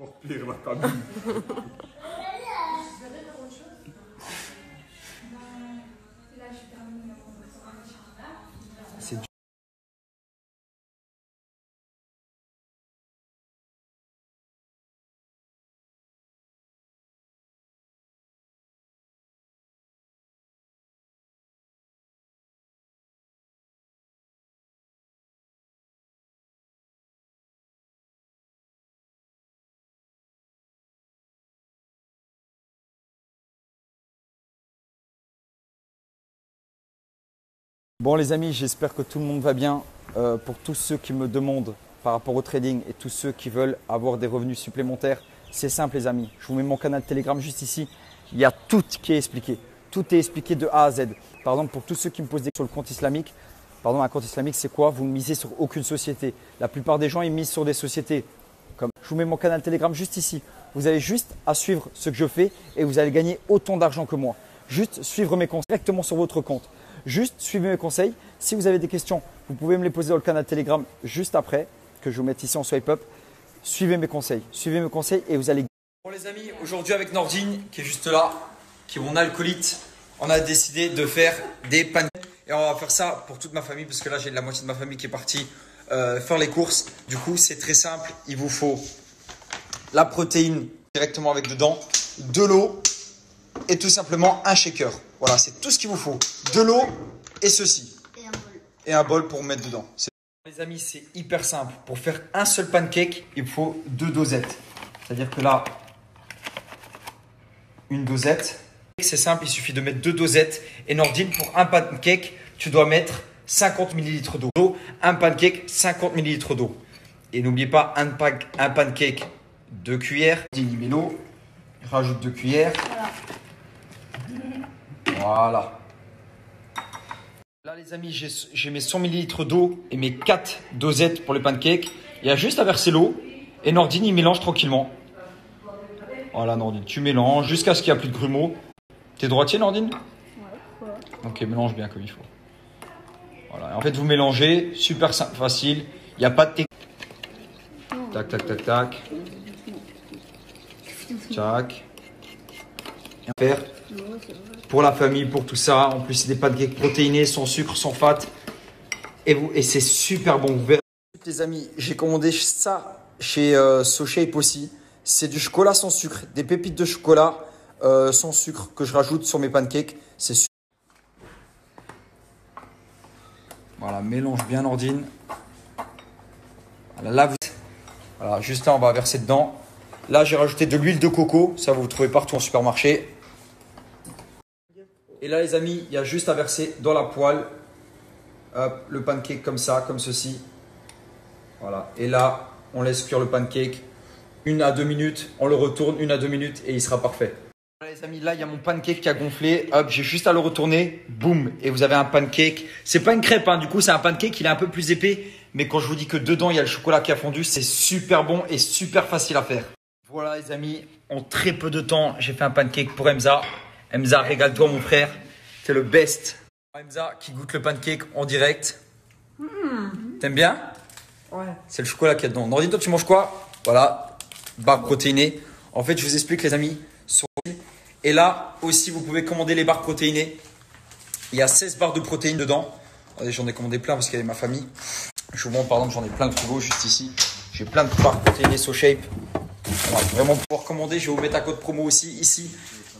Encore pire, la famille. Bon les amis, j'espère que tout le monde va bien. Euh, pour tous ceux qui me demandent par rapport au trading et tous ceux qui veulent avoir des revenus supplémentaires, c'est simple les amis. Je vous mets mon canal Telegram juste ici. Il y a tout qui est expliqué. Tout est expliqué de A à Z. Par exemple, pour tous ceux qui me posent des questions sur le compte islamique, pardon, un compte islamique, c'est quoi? Vous ne misez sur aucune société. La plupart des gens, ils misent sur des sociétés. Comme je vous mets mon canal Telegram juste ici. Vous avez juste à suivre ce que je fais et vous allez gagner autant d'argent que moi. Juste suivre mes conseils directement sur votre compte. Juste suivez mes conseils. Si vous avez des questions, vous pouvez me les poser dans le canal Telegram juste après, que je vous mette ici en swipe up. Suivez mes conseils. Suivez mes conseils et vous allez. Bon les amis, aujourd'hui avec Nordine, qui est juste là, qui est mon alcoolite, on a décidé de faire des pancakes. Et on va faire ça pour toute ma famille, parce que là j'ai la moitié de ma famille qui est partie euh, faire les courses. Du coup, c'est très simple. Il vous faut la protéine directement avec dedans, de l'eau et tout simplement un shaker. Voilà, c'est tout ce qu'il vous faut. De l'eau et ceci. Et un bol. Et un bol pour mettre dedans. C'est- Les amis, c'est hyper simple. Pour faire un seul pancake, il faut deux dosettes. C'est-à-dire que là, une dosette. C'est simple, il suffit de mettre deux dosettes. Et Nordine, pour un pancake, tu dois mettre 50 ml d'eau. Un pancake, 50 ml d'eau. Et n'oubliez pas, un, pan- un pancake, deux cuillères. Il met l'eau, il rajoute deux cuillères. Voilà. Là, les amis, j'ai mes 100 ml d'eau et mes 4 dosettes pour les pancakes. Il y a juste à verser l'eau et Nordine, il mélange tranquillement. Voilà, Nordine, tu mélanges jusqu'à ce qu'il n'y a plus de grumeaux. T'es droitier, Nordine? Ok, mélange bien comme il faut. Voilà, en fait, vous mélangez, super simple, facile. Il n'y a pas de technique. Tac, tac, tac, tac. Tac. Faire pour la famille, pour tout ça. En plus, c'est des pancakes protéinés, sans sucre, sans fat. Et, c'est super bon. Vous verrez. Les amis, j'ai commandé ça chez euh, SoShape aussi. C'est du chocolat sans sucre, des pépites de chocolat euh, sans sucre que je rajoute sur mes pancakes. C'est super. Voilà, mélange bien Nordine. Voilà, là, vous... voilà, juste là, on va verser dedans. Là, j'ai rajouté de l'huile de coco. Ça, vous trouvez partout en supermarché. Et là, les amis, il y a juste à verser dans la poêle le pancake comme ça, comme ceci. Voilà. Et là, on laisse cuire le pancake une à deux minutes. On le retourne une à deux minutes et il sera parfait. Voilà, les amis, là, il y a mon pancake qui a gonflé. Hop, j'ai juste à le retourner. Boum. Et vous avez un pancake. C'est pas une crêpe, hein. Du coup, c'est un pancake. Il est un peu plus épais. Mais quand je vous dis que dedans, il y a le chocolat qui a fondu, c'est super bon et super facile à faire. Voilà, les amis. En très peu de temps, j'ai fait un pancake pour Emza. Emza, régale-toi, mon frère. C'est le best. Emza qui goûte le pancake en direct. T'aimes bien Ouais. C'est le chocolat qu'il y a dedans. Nordine, toi, tu manges quoi Voilà, barres protéinées. En fait, je vous explique, les amis. sur- Et là aussi, vous pouvez commander les barres protéinées. Il y a 16 barres de protéines dedans. J'en ai commandé plein parce qu'il y avait ma famille. Je vous montre, par exemple, j'en ai plein de frigo juste ici. J'ai plein de barres protéinées SoShape. Voilà, vraiment pouvoir commander, je vais vous mettre un code promo aussi ici.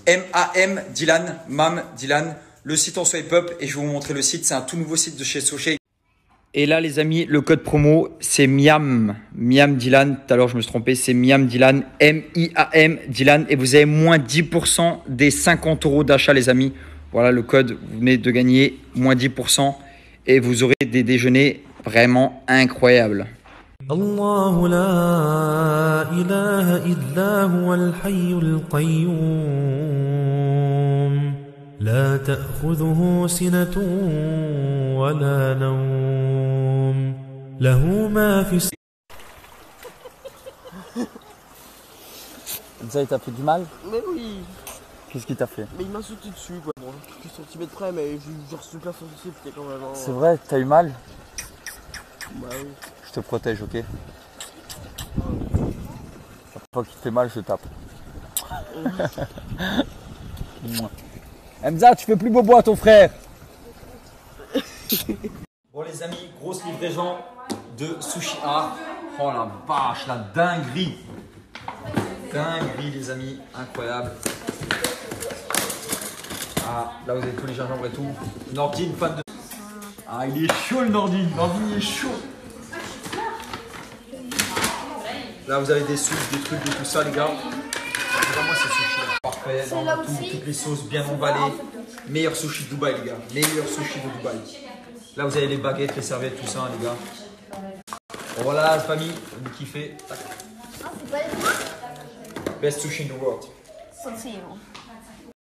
M-A-M Dylan, MAM Dylan, le site en swipe up et je vais vous montrer le site. C'est un tout nouveau site de chez SoShape. Et là, les amis, le code promo, c'est Miam. Miam Dylan. Tout à l'heure, je me suis trompé. C'est Miam Dylan. M-I-A-M Dylan. Et vous avez moins 10% des 50 euros d'achat, les amis. Voilà le code. Vous venez de gagner moins 10%. Et vous aurez des déjeuners vraiment incroyables. الله لا إله إلا هو الحي القيوم لا تأخذه سنة ولا نوم له ما في الس- Ça, il t'a fait du mal Mais oui, Qu'est-ce qu'il t'a fait mais il m'a sauté dessus quoi. Bon, quelques centimètres près, mais je genre super sensible, c'était quand même. hein. C'est vrai, t'as eu mal Bah oui. Je te protège, ok fois qu'il te fait mal, je tape. Hamza, tu fais plus bobo à ton frère. bon les amis, grosse livraison de Sushi Art. Oh la vache, la dinguerie. Dinguerie les amis, incroyable. Ah, là vous avez tous les gingembre et tout. Nordine, fan de... Ah, il est chaud le Nordine. Nordine, il est chaud. Là, vous avez des sauces, des trucs, de tout ça, les gars. C'est. Parfait. Vraiment, tout- toutes les sauces bien emballées. Meilleur sushi de Dubaï, les gars. Meilleur sushi de Dubaï. Là, vous avez les baguettes, les serviettes, tout ça, les gars. Bon, voilà, la famille. Vous kiffez. Ah, Best sushi in the world.